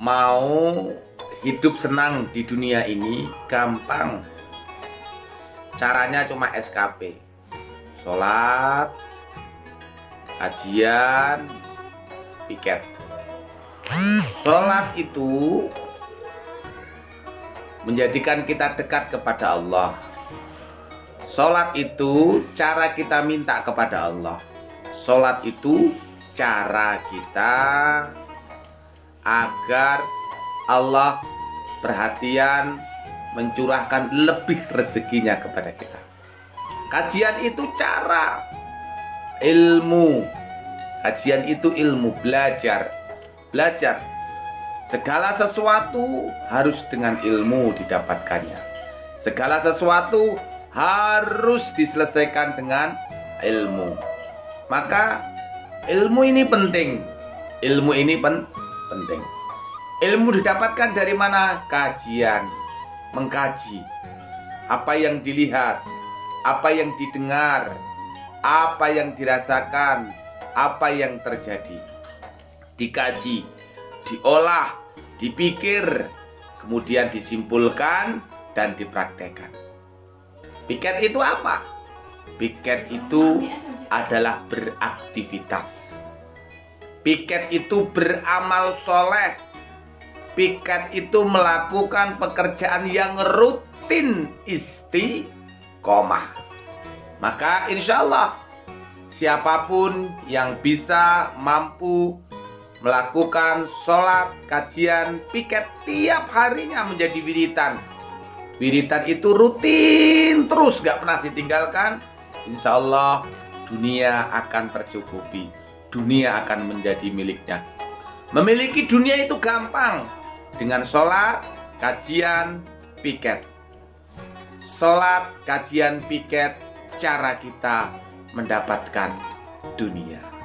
mau hidup senang di dunia ini gampang. Caranya cuma SKP. Sholat, kajian, piket. Sholat itu menjadikan kita dekat kepada Allah. Sholat itu cara kita minta kepada Allah. Sholat itu cara kita agar Allah perhatian mencurahkan lebih rezekinya kepada kita. Kajian itu cara ilmu. Kajian itu ilmu belajar. Belajar segala sesuatu harus dengan ilmu didapatkannya. Segala sesuatu harus diselesaikan dengan ilmu. Maka ilmu ini penting. Ilmu ini pen penting. Ilmu didapatkan dari mana? Kajian, mengkaji. Apa yang dilihat, apa yang didengar, apa yang dirasakan, apa yang terjadi. Dikaji, diolah, dipikir, kemudian disimpulkan dan dipraktekkan. Piket itu apa? Piket itu adalah beraktivitas. Piket itu beramal soleh. Piket itu melakukan pekerjaan yang rutin istiqomah. Maka insya Allah siapa pun yang bisa mampu melakukan sholat, kajian, piket tiap harinya menjadi wiritan. Wiritan itu rutin terus gak pernah ditinggalkan. Insya Allah dunia akan tercukupi. Dunia akan menjadi miliknya. Memiliki dunia itu gampang. Dengan sholat, kajian, piket. Sholat, kajian, piket, cara kita mendapatkan dunia.